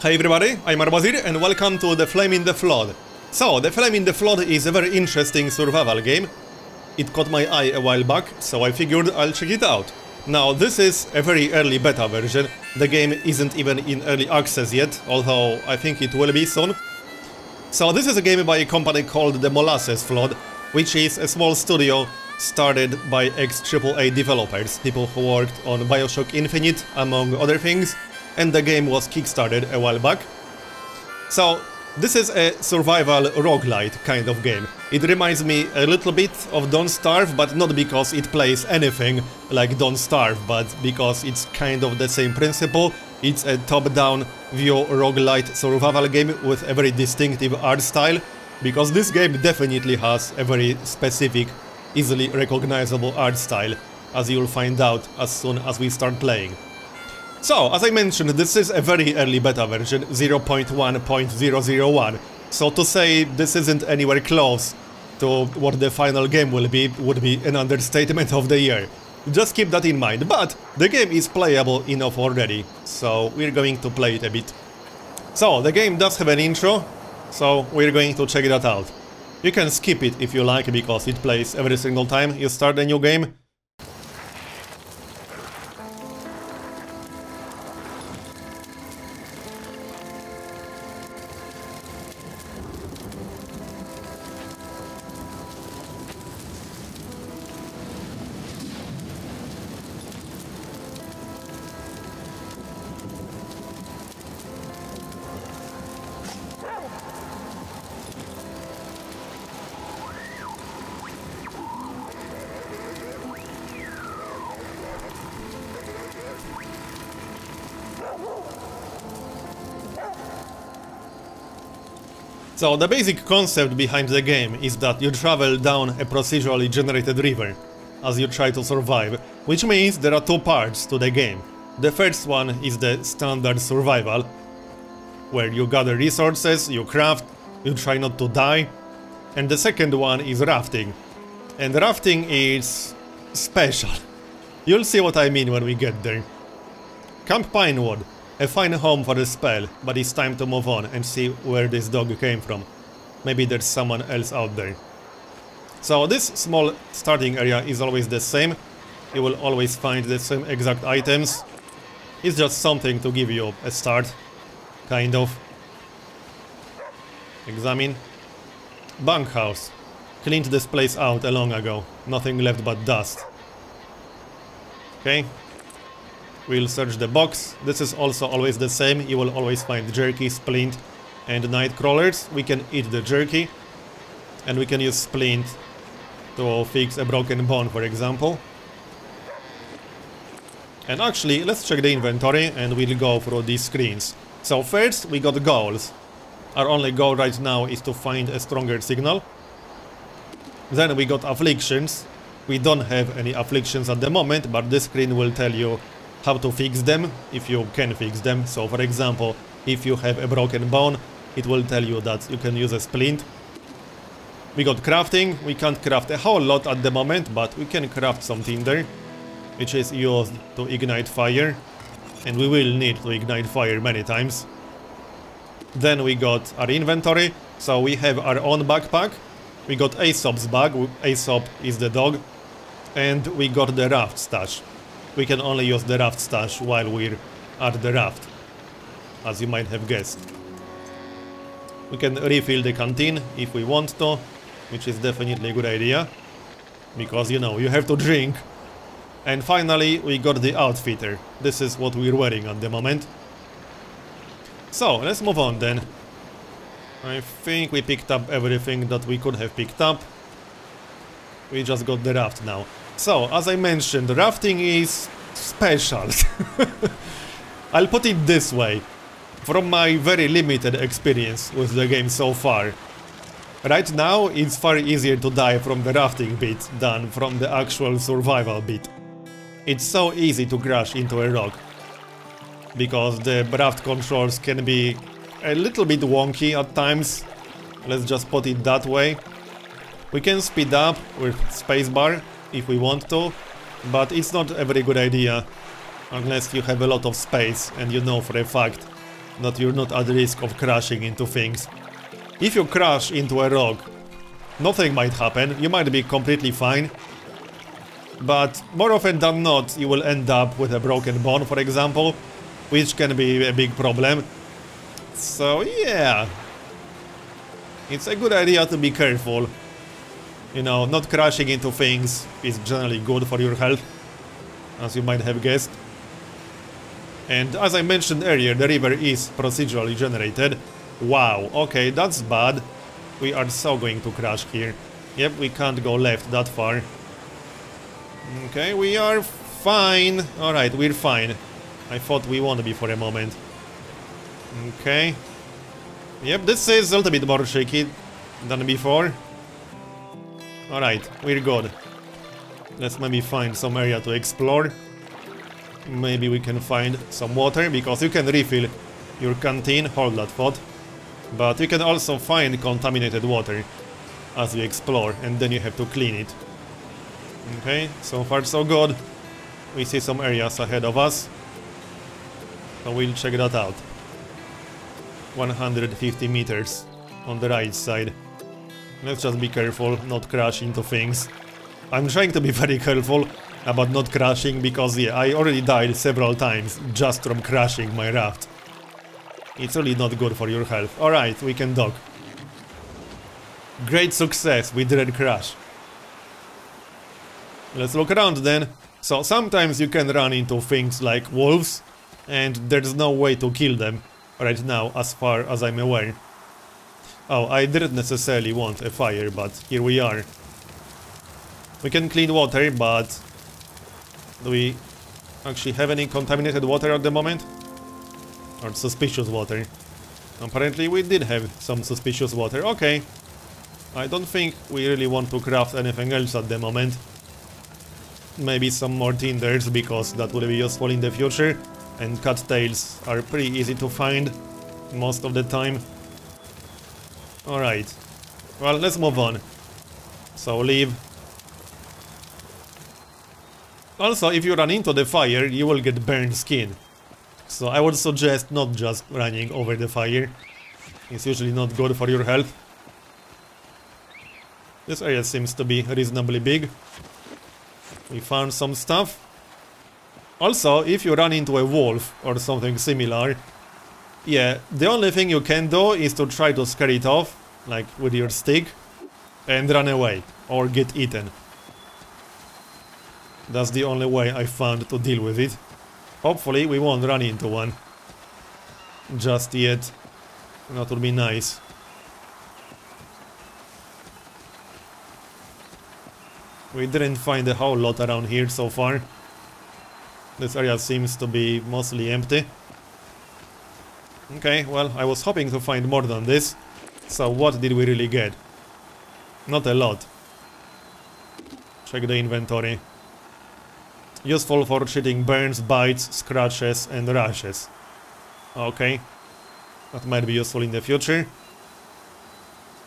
Hi everybody, I'm Marbozir and welcome to The Flame in the Flood. So, The Flame in the Flood is a very interesting survival game. It caught my eye a while back, so I figured I'll check it out. Now, this is a very early beta version. The game isn't even in early access yet, although I think it will be soon. So this is a game by a company called The Molasses Flood, which is a small studio started by ex-AAA developers, people who worked on Bioshock Infinite, among other things, and the game was kickstarted a while back. So, this is a survival roguelite kind of game. It reminds me a little bit of Don't Starve, but not because it plays anything like Don't Starve, but because it's kind of the same principle. It's a top-down view roguelite survival game with a very distinctive art style, because this game definitely has a very specific, easily recognizable art style, as you'll find out as soon as we start playing. So, as I mentioned, this is a very early beta version, 0.1.001, so to say this isn't anywhere close to what the final game will be would be an understatement of the year. Just keep that in mind, but the game is playable enough already, so we're going to play it a bit. So, the game does have an intro, so we're going to check that out. You can skip it if you like, because it plays every single time you start a new game, So the basic concept behind the game is that you travel down a procedurally generated river as you try to survive, which means there are two parts to the game. The first one is the standard survival, where you gather resources, you craft, you try not to die, and the second one is rafting. And rafting is special. You'll see what I mean when we get there. Camp Pinewood a fine home for a spell, but it's time to move on and see where this dog came from. Maybe there's someone else out there. So this small starting area is always the same. You will always find the same exact items. It's just something to give you a start, kind of. Examine. Bunkhouse. Cleaned this place out a long ago. Nothing left but dust. Okay, We'll search the box. This is also always the same. You will always find jerky, splint and night crawlers. We can eat the jerky. And we can use splint to fix a broken bone, for example. And actually, let's check the inventory and we'll go through these screens. So first, we got goals. Our only goal right now is to find a stronger signal. Then we got afflictions. We don't have any afflictions at the moment, but this screen will tell you how to fix them, if you can fix them. So for example, if you have a broken bone, it will tell you that you can use a splint. We got crafting, we can't craft a whole lot at the moment, but we can craft some tinder, which is used to ignite fire, and we will need to ignite fire many times. Then we got our inventory, so we have our own backpack, we got Aesop's bag, Aesop is the dog, and we got the raft stash we can only use the raft stash while we're at the raft, as you might have guessed. We can refill the canteen if we want to, which is definitely a good idea, because you know, you have to drink. And finally, we got the outfitter. This is what we're wearing at the moment. So, let's move on then. I think we picked up everything that we could have picked up. We just got the raft now. So, as I mentioned, rafting is special. I'll put it this way. From my very limited experience with the game so far. Right now, it's far easier to die from the rafting bit than from the actual survival bit. It's so easy to crash into a rock. Because the raft controls can be a little bit wonky at times. Let's just put it that way. We can speed up with spacebar if we want to, but it's not a very good idea unless you have a lot of space and you know for a fact that you're not at risk of crashing into things. If you crash into a rock, nothing might happen, you might be completely fine. But more often than not, you will end up with a broken bone, for example, which can be a big problem. So yeah, it's a good idea to be careful. You know, not crashing into things is generally good for your health, as you might have guessed. And as I mentioned earlier, the river is procedurally generated. Wow, okay, that's bad. We are so going to crash here. Yep, we can't go left that far. Okay, we are fine. Alright, we're fine. I thought we won't be for a moment. Okay. Yep, this is a little bit more shaky than before. Alright, we're good. Let's maybe find some area to explore. Maybe we can find some water, because you can refill your canteen, hold that thought. But you can also find contaminated water as you explore, and then you have to clean it. Okay, so far so good. We see some areas ahead of us. So we'll check that out. 150 meters on the right side. Let's just be careful, not crash into things. I'm trying to be very careful about not crashing because yeah, I already died several times just from crashing my raft. It's really not good for your health. Alright, we can dock. Great success, we didn't crash. Let's look around then. So sometimes you can run into things like wolves and there's no way to kill them right now, as far as I'm aware. Oh, I didn't necessarily want a fire, but here we are. We can clean water, but... Do we actually have any contaminated water at the moment? Or suspicious water? Apparently we did have some suspicious water. Okay. I don't think we really want to craft anything else at the moment. Maybe some more tinders, because that will be useful in the future and cattails are pretty easy to find most of the time. Alright. Well, let's move on. So leave. Also, if you run into the fire, you will get burned skin. So I would suggest not just running over the fire. It's usually not good for your health. This area seems to be reasonably big. We found some stuff. Also, if you run into a wolf or something similar, yeah, the only thing you can do is to try to scare it off, like with your stick, and run away, or get eaten. That's the only way I found to deal with it. Hopefully we won't run into one. Just yet. That would be nice. We didn't find a whole lot around here so far. This area seems to be mostly empty. Okay, well, I was hoping to find more than this. So what did we really get? Not a lot. Check the inventory. Useful for treating burns, bites, scratches and rashes. Okay. That might be useful in the future.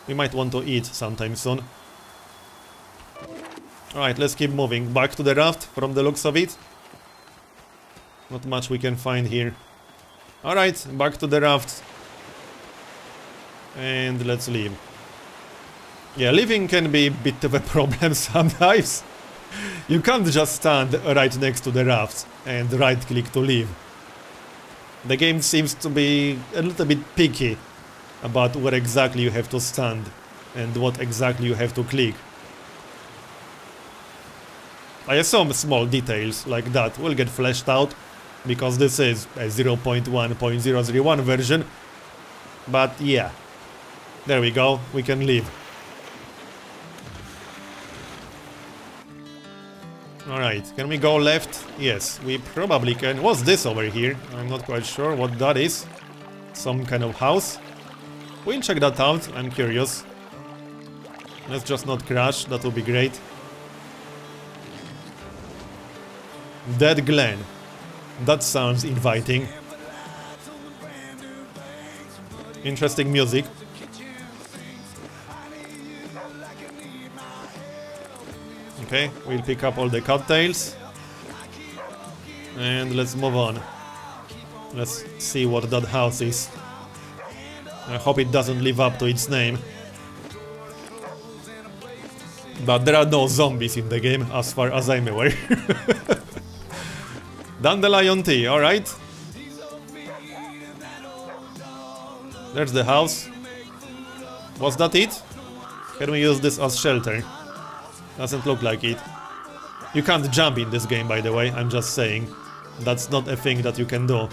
We might want to eat sometime soon. Alright, let's keep moving. Back to the raft from the looks of it. Not much we can find here. Alright, back to the raft. And let's leave. Yeah, living can be a bit of a problem sometimes. you can't just stand right next to the raft and right click to leave. The game seems to be a little bit picky about where exactly you have to stand and what exactly you have to click. I assume small details like that will get fleshed out because this is a 0.1.001 version. But yeah, there we go, we can leave. Alright, can we go left? Yes, we probably can. What's this over here? I'm not quite sure what that is. Some kind of house? We'll check that out, I'm curious. Let's just not crash, that would be great. Dead Glen. That sounds inviting. Interesting music. Okay, we'll pick up all the cattails. And let's move on. Let's see what that house is. I hope it doesn't live up to its name. But there are no zombies in the game, as far as I'm aware. Dandelion tea, alright. There's the house. Was that it? Can we use this as shelter? Doesn't look like it. You can't jump in this game, by the way, I'm just saying. That's not a thing that you can do.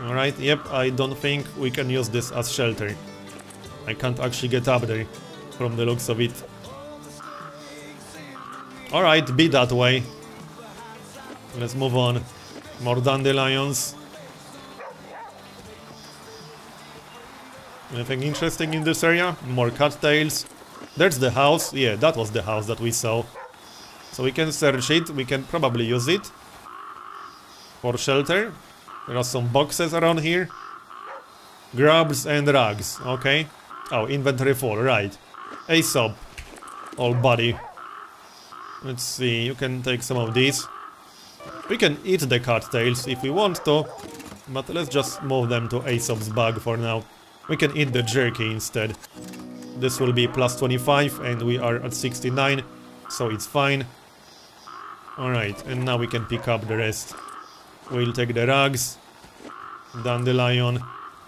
Alright, yep, I don't think we can use this as shelter. I can't actually get up there, from the looks of it. Alright, be that way. Let's move on. More dandelions. Anything interesting in this area? More cattails. There's the house. Yeah, that was the house that we saw. So we can search it. We can probably use it. For shelter. There are some boxes around here. Grubs and rugs. Okay. Oh, inventory full. Right. Aesop. All buddy. Let's see. You can take some of these. We can eat the cattails if we want to. But let's just move them to Aesop's bag for now. We can eat the jerky instead. This will be plus 25 and we are at 69, so it's fine. Alright, and now we can pick up the rest. We'll take the rugs, dandelion,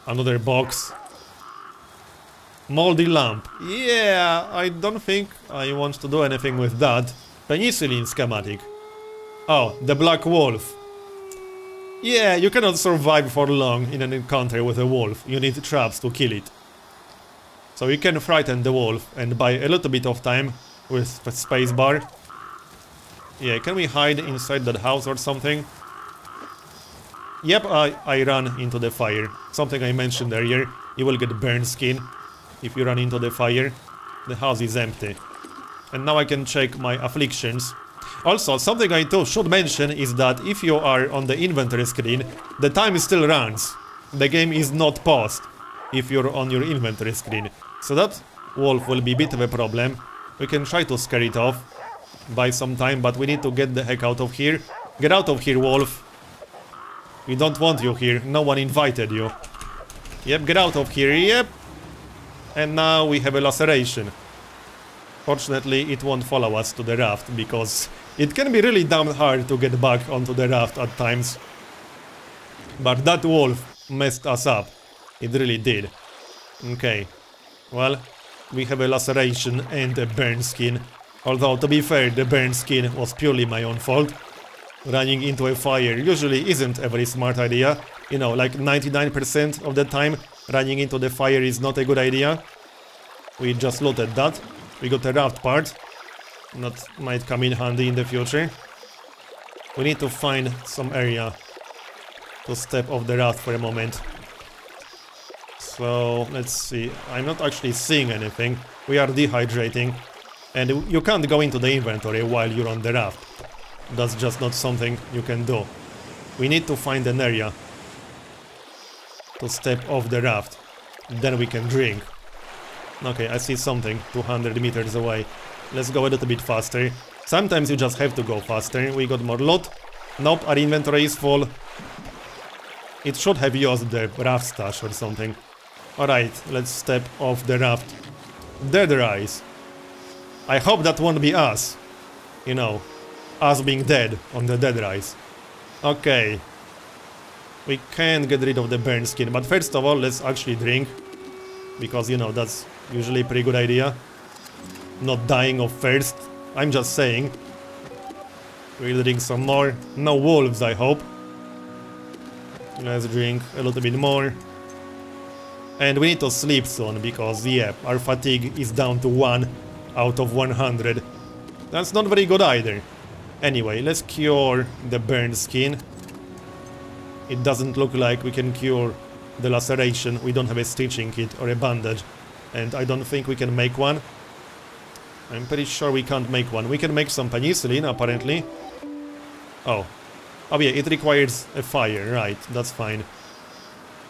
another box. Moldy lamp. Yeah, I don't think I want to do anything with that. Penicillin schematic. Oh, the black wolf. Yeah, you cannot survive for long in an encounter with a wolf. You need traps to kill it. So you can frighten the wolf and buy a little bit of time with spacebar. Yeah, can we hide inside that house or something? Yep, I, I ran into the fire. Something I mentioned earlier. You will get burned skin if you run into the fire. The house is empty. And now I can check my afflictions. Also, something I too should mention is that if you are on the inventory screen, the time still runs. The game is not paused if you're on your inventory screen. So that wolf will be a bit of a problem. We can try to scare it off by some time, but we need to get the heck out of here. Get out of here, wolf. We don't want you here. No one invited you. Yep, get out of here. Yep. And now we have a laceration. Fortunately, it won't follow us to the raft, because it can be really damn hard to get back onto the raft at times. But that wolf messed us up. It really did. Okay. Well, we have a laceration and a burn skin. Although, to be fair, the burn skin was purely my own fault. Running into a fire usually isn't a very smart idea. You know, like 99% of the time, running into the fire is not a good idea. We just looted that. We got a raft part. That might come in handy in the future. We need to find some area to step off the raft for a moment. So, let's see. I'm not actually seeing anything. We are dehydrating. And you can't go into the inventory while you're on the raft. That's just not something you can do. We need to find an area to step off the raft. Then we can drink. Okay, I see something 200 meters away. Let's go a little bit faster. Sometimes you just have to go faster. We got more loot. Nope, our inventory is full. It should have used the raft stash or something. Alright, let's step off the raft. Dead rise. I hope that won't be us. You know, us being dead on the dead rise. Okay. We can get rid of the burn skin, but first of all, let's actually drink. Because, you know, that's Usually a pretty good idea. Not dying of thirst. I'm just saying. We'll drink some more. No wolves, I hope. Let's drink a little bit more. And we need to sleep soon, because, yeah, our fatigue is down to 1 out of 100. That's not very good either. Anyway, let's cure the burned skin. It doesn't look like we can cure the laceration. We don't have a stitching kit or a bandage and I don't think we can make one. I'm pretty sure we can't make one. We can make some penicillin, apparently. Oh. Oh yeah, it requires a fire, right, that's fine.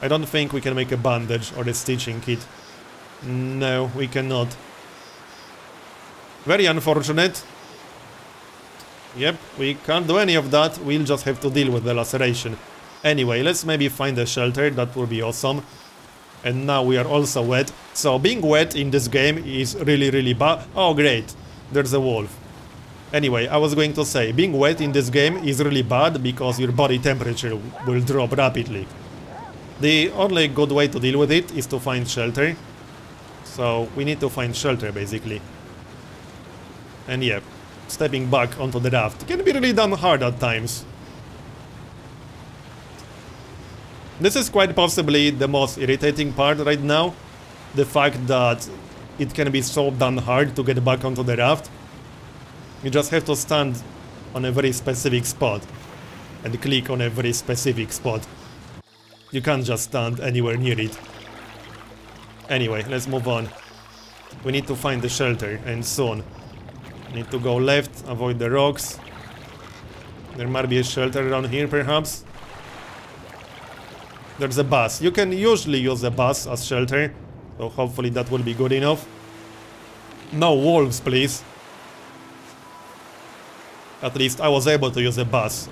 I don't think we can make a bandage or a stitching kit. No, we cannot. Very unfortunate. Yep, we can't do any of that, we'll just have to deal with the laceration. Anyway, let's maybe find a shelter, that would be awesome. And now we are also wet. So being wet in this game is really really bad. Oh great, there's a wolf. Anyway, I was going to say, being wet in this game is really bad because your body temperature will drop rapidly. The only good way to deal with it is to find shelter. So we need to find shelter basically. And yeah, stepping back onto the raft can be really done hard at times. This is quite possibly the most irritating part right now. The fact that it can be so damn hard to get back onto the raft. You just have to stand on a very specific spot and click on a very specific spot. You can't just stand anywhere near it. Anyway, let's move on. We need to find the shelter, and soon. Need to go left, avoid the rocks. There might be a shelter around here, perhaps. There's a bus. You can usually use a bus as shelter, so hopefully that will be good enough. No wolves, please. At least I was able to use a bus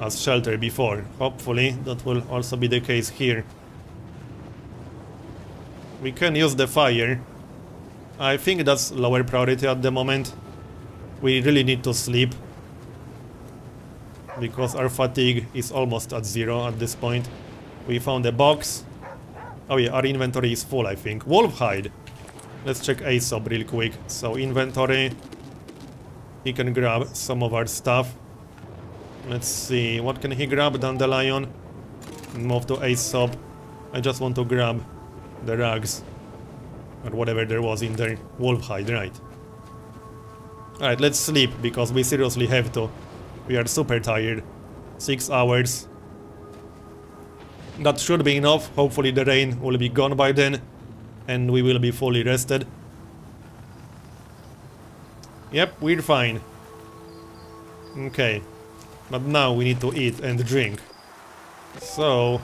as shelter before. Hopefully that will also be the case here. We can use the fire. I think that's lower priority at the moment. We really need to sleep. Because our fatigue is almost at zero at this point. We found a box. Oh yeah, our inventory is full I think. Wolf hide. Let's check Aesop real quick. So inventory. He can grab some of our stuff. Let's see, what can he grab? Dandelion. Move to Aesop. I just want to grab the rugs. Or whatever there was in there. Wolf hide, right. Alright, let's sleep, because we seriously have to. We are super tired. Six hours. That should be enough. Hopefully the rain will be gone by then. And we will be fully rested. Yep, we're fine. Okay. But now we need to eat and drink. So,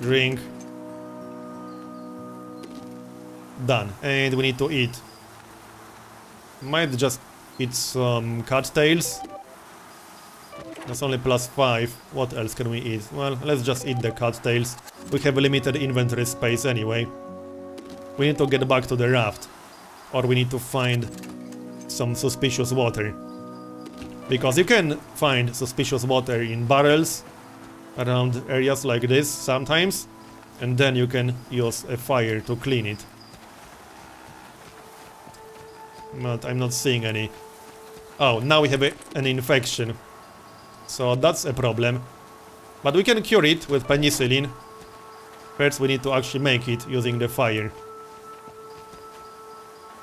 drink. Done. And we need to eat. Might just eat some cattails. That's only plus 5. What else can we eat? Well, let's just eat the cattails. We have a limited inventory space anyway. We need to get back to the raft. Or we need to find some suspicious water. Because you can find suspicious water in barrels around areas like this sometimes. And then you can use a fire to clean it. But I'm not seeing any. Oh, now we have a, an infection. So that's a problem. But we can cure it with penicillin. First we need to actually make it using the fire.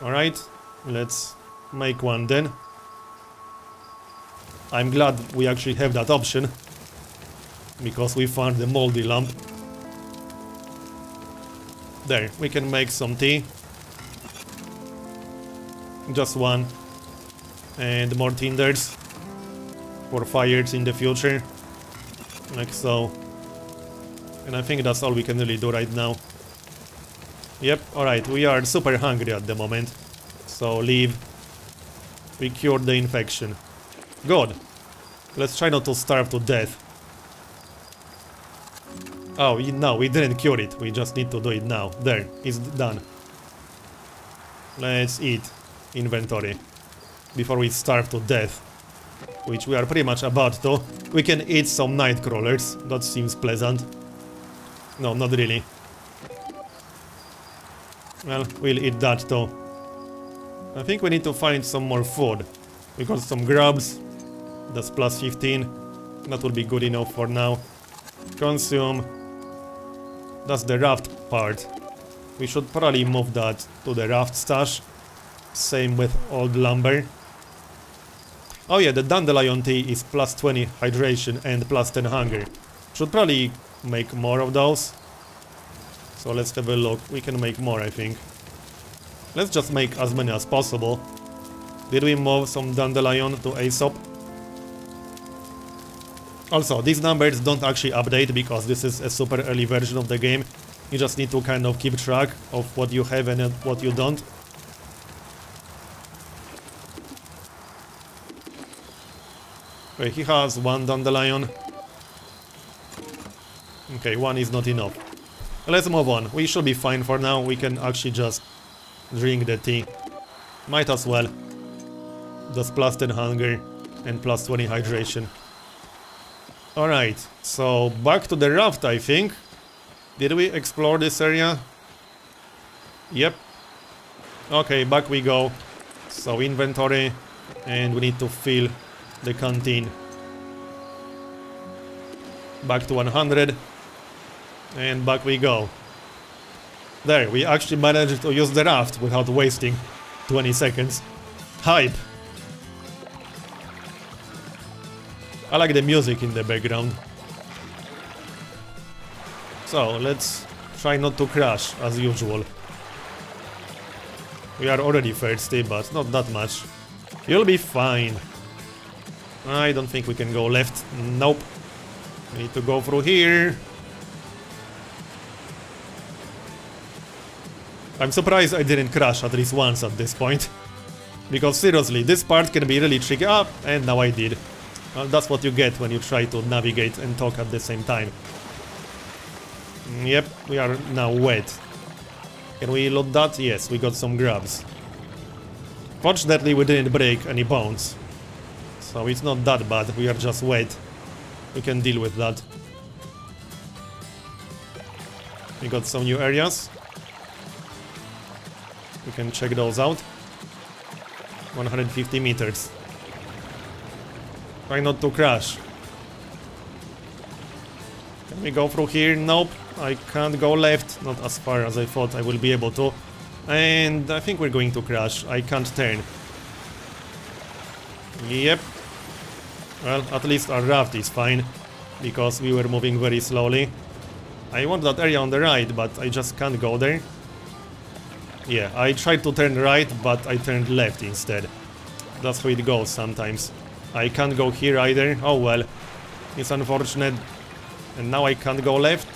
Alright, let's make one then. I'm glad we actually have that option. Because we found the moldy lamp. There, we can make some tea. Just one. And more tinders. For fires in the future. Like so. And I think that's all we can really do right now. Yep, alright, we are super hungry at the moment. So leave. We cured the infection. Good. Let's try not to starve to death. Oh, no, we didn't cure it. We just need to do it now. There, it's done. Let's eat. Inventory. Before we starve to death. Which we are pretty much about to. We can eat some night crawlers. That seems pleasant. No, not really. Well, we'll eat that too. I think we need to find some more food. We got some grubs, that's plus 15. That will be good enough for now. Consume. That's the raft part. We should probably move that to the raft stash. Same with old lumber. Oh yeah, the dandelion tea is plus 20 hydration and plus 10 hunger. Should probably make more of those. So let's have a look. We can make more, I think. Let's just make as many as possible. Did we move some dandelion to Aesop? Also, these numbers don't actually update because this is a super early version of the game. You just need to kind of keep track of what you have and what you don't. Okay, he has one dandelion. Okay, one is not enough. Let's move on. We should be fine for now. We can actually just drink the tea. Might as well. Just plus 10 hunger and plus 20 hydration. Alright, so back to the raft, I think. Did we explore this area? Yep. Okay, back we go. So inventory, and we need to fill the canteen. Back to 100. And back we go. There, we actually managed to use the raft without wasting 20 seconds. Hype! I like the music in the background. So, let's try not to crash, as usual. We are already thirsty, eh, but not that much. You'll be fine. I don't think we can go left. Nope. We need to go through here. I'm surprised I didn't crash at least once at this point. Because seriously, this part can be really tricky. Ah, and now I did. Well, that's what you get when you try to navigate and talk at the same time. Yep, we are now wet. Can we load that? Yes, we got some grubs. Fortunately, we didn't break any bones. So it's not that bad, we are just wet. We can deal with that. We got some new areas. We can check those out. 150 meters. Try not to crash. Can we go through here? Nope. I can't go left. Not as far as I thought I will be able to. And I think we're going to crash. I can't turn. Yep. Well, at least our raft is fine. Because we were moving very slowly. I want that area on the right, but I just can't go there. Yeah, I tried to turn right, but I turned left instead. That's how it goes sometimes. I can't go here either. Oh well. It's unfortunate. And now I can't go left.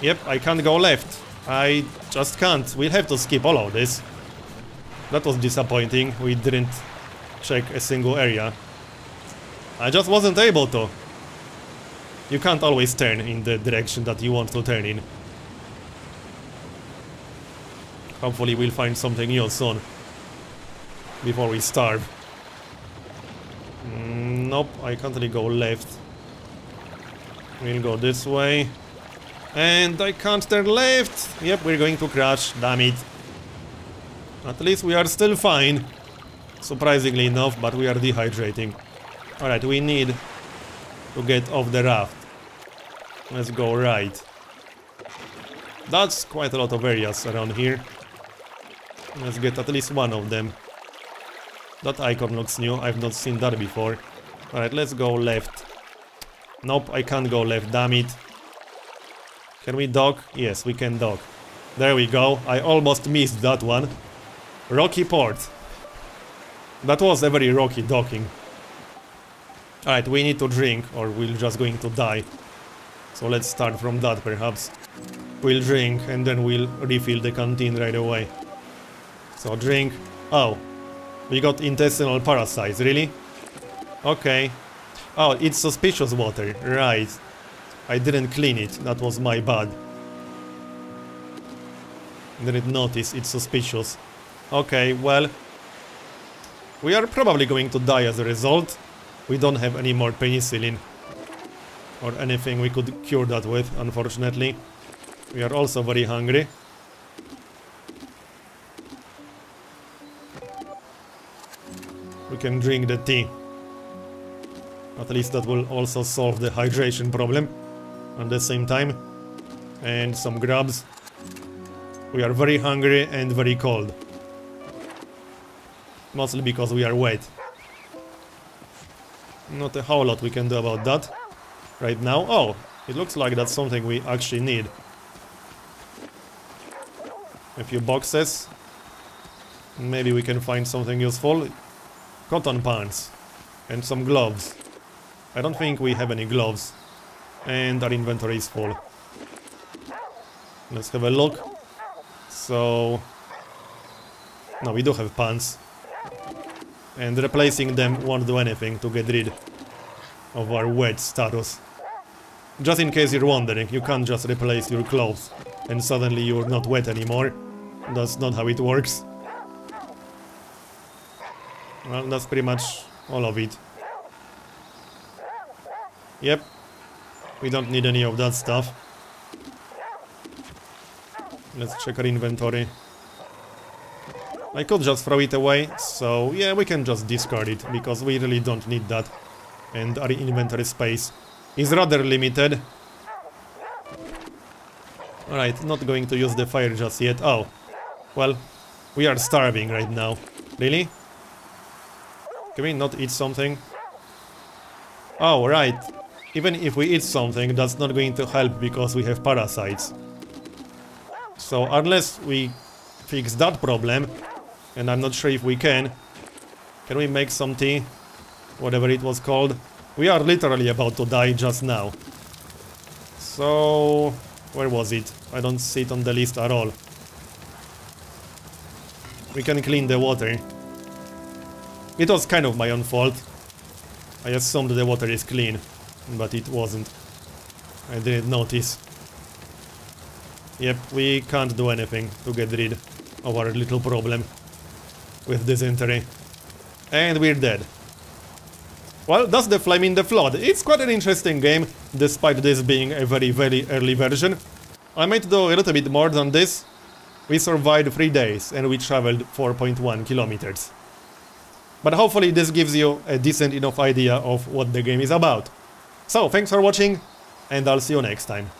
Yep, I can't go left. I just can't. We'll have to skip all of this. That was disappointing. We didn't check a single area. I just wasn't able to. You can't always turn in the direction that you want to turn in. Hopefully we'll find something new soon. Before we starve. Mm, nope, I can't really go left. We'll go this way. And I can't turn left! Yep, we're going to crash, damn it. At least we are still fine. Surprisingly enough, but we are dehydrating. Alright, we need to get off the raft. Let's go right. That's quite a lot of areas around here. Let's get at least one of them. That icon looks new, I've not seen that before. Alright, let's go left. Nope, I can't go left, damn it. Can we dock? Yes, we can dock. There we go, I almost missed that one. Rocky port. That was a very rocky docking. Alright, we need to drink or we're just going to die. So let's start from that perhaps. We'll drink and then we'll refill the canteen right away. So drink. Oh, we got intestinal parasites, really? Okay. Oh, it's suspicious water, right. I didn't clean it, that was my bad. Didn't notice, it's suspicious. Okay, well... We are probably going to die as a result. We don't have any more penicillin. Or anything we could cure that with, unfortunately. We are also very hungry. we can drink the tea. At least that will also solve the hydration problem at the same time. And some grubs. We are very hungry and very cold. Mostly because we are wet. Not a whole lot we can do about that right now. Oh, it looks like that's something we actually need. A few boxes. Maybe we can find something useful cotton pants and some gloves. I don't think we have any gloves and our inventory is full. Let's have a look. So... No, we do have pants. And replacing them won't do anything to get rid of our wet status. Just in case you're wondering, you can't just replace your clothes and suddenly you're not wet anymore. That's not how it works. Well, that's pretty much all of it. Yep. We don't need any of that stuff. Let's check our inventory. I could just throw it away, so yeah, we can just discard it, because we really don't need that. And our inventory space is rather limited. Alright, not going to use the fire just yet. Oh, well, we are starving right now. Really? Can we not eat something? Oh, right. Even if we eat something, that's not going to help because we have parasites. So unless we fix that problem, and I'm not sure if we can, can we make some tea? Whatever it was called. We are literally about to die just now. So... Where was it? I don't see it on the list at all. We can clean the water. It was kind of my own fault. I assumed the water is clean, but it wasn't. I didn't notice. Yep, we can't do anything to get rid of our little problem with dysentery. And we're dead. Well, that's the Flame in the Flood. It's quite an interesting game, despite this being a very, very early version. I might do a little bit more than this. We survived 3 days and we traveled 4.1 kilometers. But hopefully this gives you a decent enough idea of what the game is about. So, thanks for watching, and I'll see you next time.